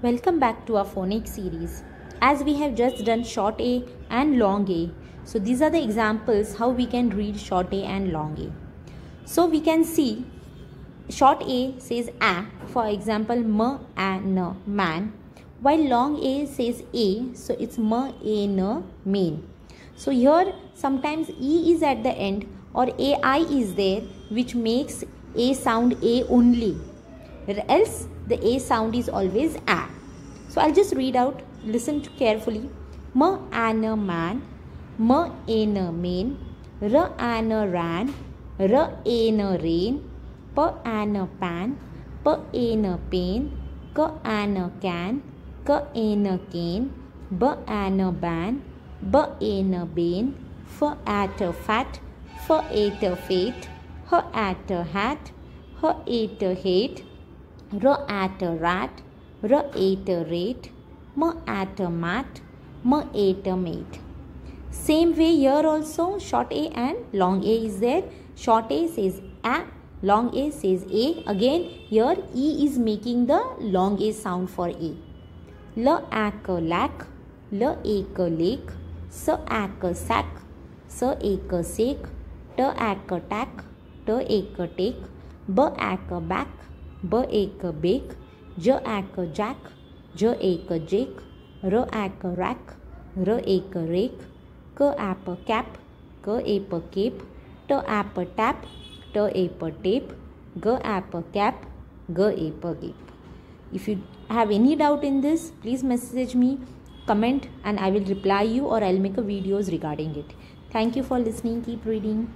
Welcome back to our phonics series. As we have just done short A and long A, so these are the examples how we can read short A and long A. So we can see short A says a, for example, m, a, n, man, while long A says a, so it's m, a, n, main. So here sometimes e is at the end or ai is there which makes a sound a only else the A sound is always A. So I'll just read out, listen to carefully. M an man, M an main, R an ran, R an rain, P an pan, P an pain, K an can, K an cane, B an ban, B an bane, F at fat, F at fate, H at hat, H at hate, r at a rat, r at a rate, m at a mat, m at a mate. Same way here also short a and long a is there. Short a says a, long a says a. Again here e is making the long a sound for a. L ak lack, l ek lake, s ak sack, s ek sake, t ak tack, t ek take, b ak back, બ એક back જ એક જાક જ એક Jack ર એક rack ર એક રેક ક એપ cap ક એપ કેપ ટ એપ tap ટ એપ tap g app cap g app gap if you have any doubt in this please message me comment and i will reply you or i'll make a videos regarding it. Thank you for listening. Keep reading.